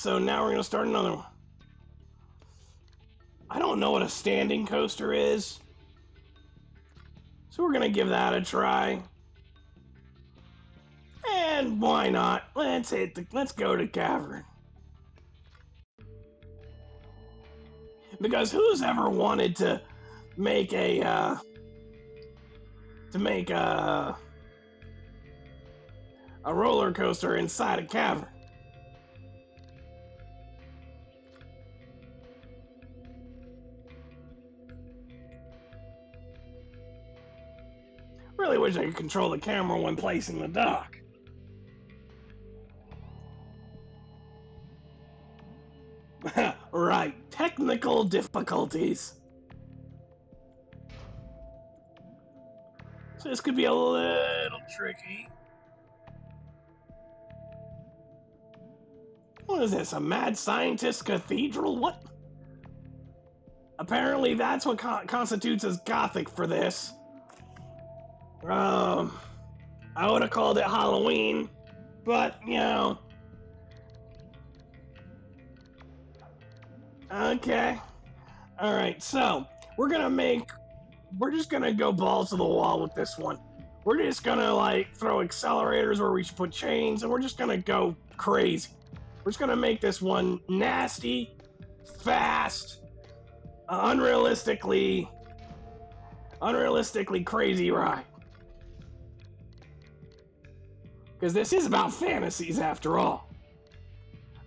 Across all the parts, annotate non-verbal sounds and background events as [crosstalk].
So now we're gonna start another one. I don't know what a standing coaster is. So we're gonna give that a try. And why not? Let's hit the let's go to cavern. Because who's ever wanted to make a uh, to make a a roller coaster inside a cavern? Really wish I could control the camera when placing the dock. [laughs] right, technical difficulties. So this could be a little tricky. What is this, a mad scientist cathedral? What? Apparently that's what co- constitutes as gothic for this. Um, I would have called it Halloween, but, you know, Okay. All right. So we're gonna make. We're just gonna go balls to the wall with this one. We're just gonna like throw accelerators where we should put chains, and we're just gonna go crazy. We're just gonna make this one nasty, fast, unrealistically, unrealistically crazy ride. Because this is about fantasies after all.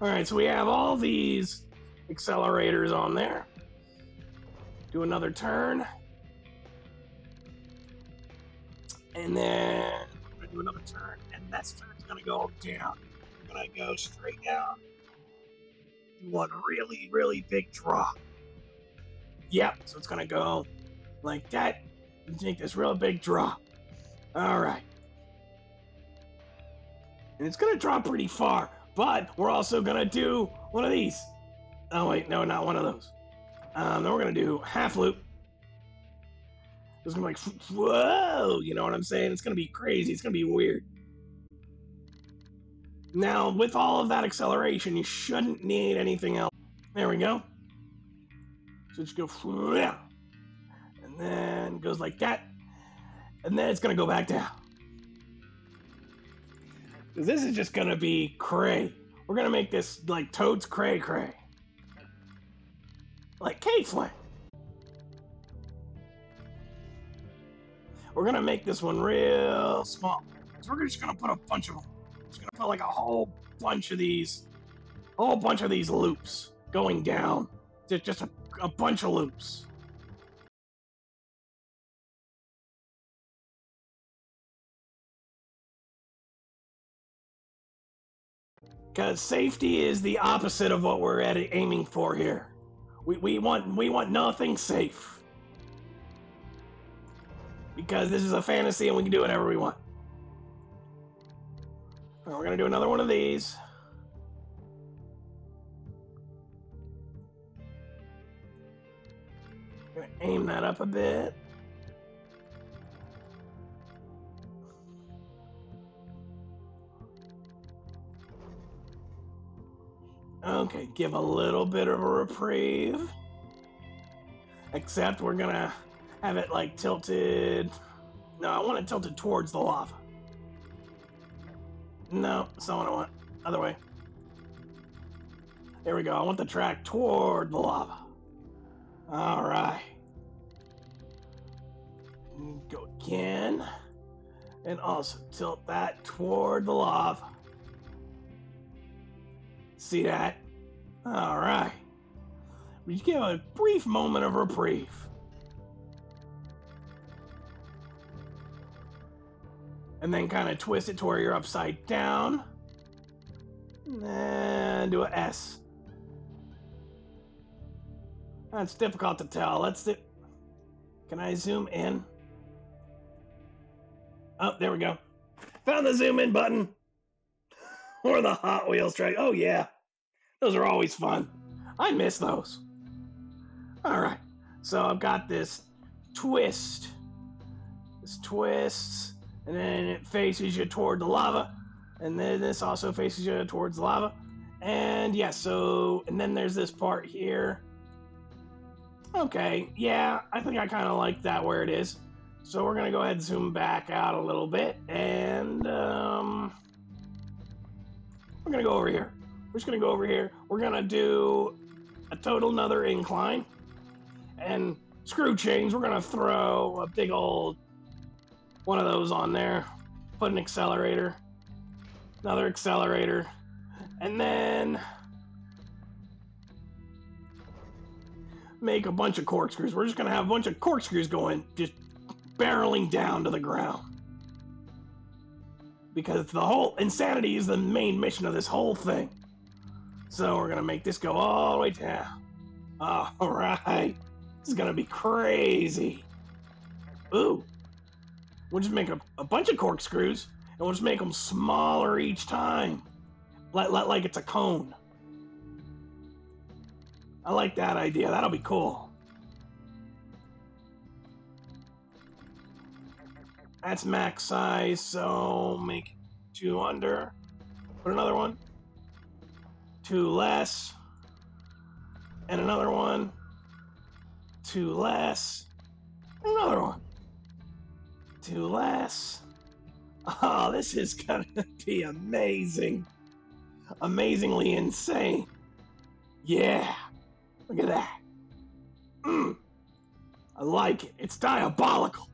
All right, so we have all these accelerators on there. Do another turn. And then gonna do another turn, and that turn's gonna go down. We're gonna go straight down. Do one really, really big drop. Yep, so it's gonna go like that. And take this real big drop. Alright. And it's gonna drop pretty far, but we're also gonna do one of these. Oh wait, no, not one of those. Um, then we're gonna do half loop. It's gonna be like, whoa, you know what I'm saying? It's gonna be crazy. It's gonna be weird. Now, with all of that acceleration, you shouldn't need anything else. There we go. So just go, and then goes like that, and then it's gonna go back down. This is just gonna be cray. We're gonna make this like Toad's cray cray like K-Flame. We're gonna make this one real small. So we're just gonna put a bunch of them. Just gonna put like a whole bunch of these, a whole bunch of these loops going down. Just, just a, a bunch of loops. Because safety is the opposite of what we're at aiming for here. We, we want we want nothing safe. Because this is a fantasy and we can do whatever we want. Right, we're gonna do another one of these. Gonna aim that up a bit. Okay, give a little bit of a reprieve. Except we're gonna have it like tilted. No, I want it tilted towards the lava. No, that's not what I want. Other way. There we go. I want the track toward the lava. All right. Go again. And also tilt that toward the lava. See that? All right. We give a brief moment of reprieve. And then kind of twist it to where you're upside down. And do a S. That's difficult to tell. Let's do. Can I zoom in? Oh, there we go. Found the zoom in button. [laughs] or the Hot Wheels track. Oh, yeah. Those are always fun. I miss those. All right. So I've got this twist. This twists, and then it faces you toward the lava. And then this also faces you towards the lava. And yeah, so and then there's this part here. Okay, yeah, I think I kind of like that where it is. So we're gonna go ahead and zoom back out a little bit, and um, we're gonna go over here. We're just gonna go over here. We're gonna do a total another incline, and screw chains. We're gonna throw a big old one of those on there. Put an accelerator, another accelerator, and then make a bunch of corkscrews. We're just gonna have a bunch of corkscrews going, just barreling down to the ground. Because the whole insanity is the main mission of this whole thing. So we're gonna make this go all the way down. All right, this is gonna be crazy. Ooh, we'll just make a, a bunch of corkscrews, and we'll just make them smaller each time, let, let like it's a cone. I like that idea. That'll be cool. That's max size, so make two under. Put another one. Two less. And another one. Two less. Another one. Two less. Oh, this is gonna [laughs] be amazing. Amazingly insane. Yeah. Look at that. Mm. I like it. It's diabolical.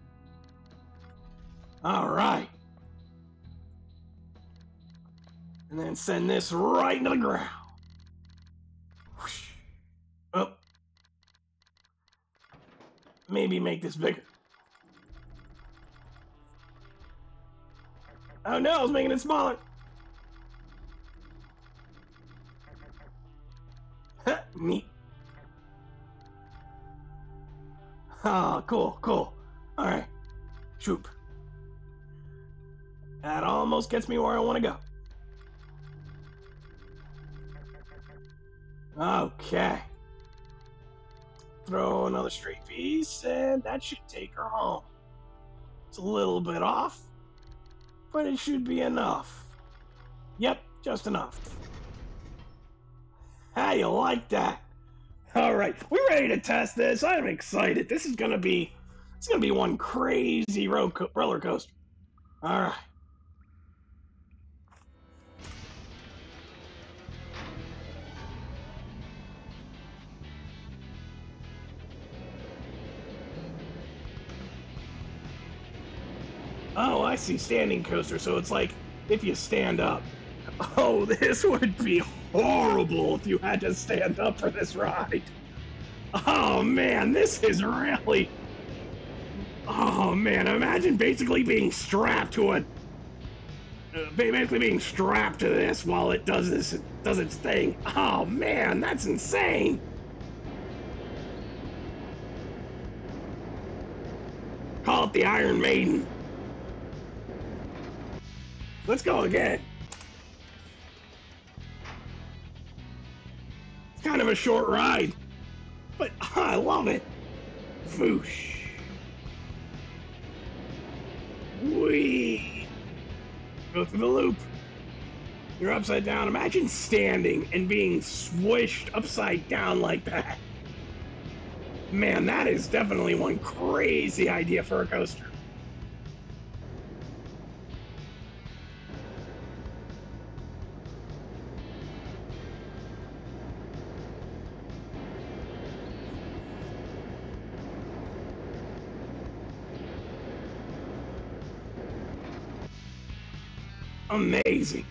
All right. And then send this right into the ground. Whoosh. Oh. Maybe make this bigger. Oh no, I was making it smaller. Neat. Ah, cool, cool. All right. Shoop. That almost gets me where I want to go. Okay. Throw another straight piece, and that should take her home. It's a little bit off, but it should be enough. Yep, just enough. How you like that? All right, we're ready to test this? I'm excited. This is gonna be, it's gonna be one crazy ro- roller coaster. All right. Oh, I see. Standing coaster. So it's like if you stand up. [laughs] Oh, this would be horrible if you had to stand up for this ride. Oh man, this is really. Oh man, imagine basically being strapped to a. Basically being strapped to this while it does this does its thing. Oh man, that's insane. Call it the Iron Maiden. Let's go again. It's kind of a short ride, but [laughs] I love it. Foosh. Wee. Go through the loop. You're upside down. Imagine standing and being swished upside down like that. Man, that is definitely one crazy idea for a coaster. Amazing.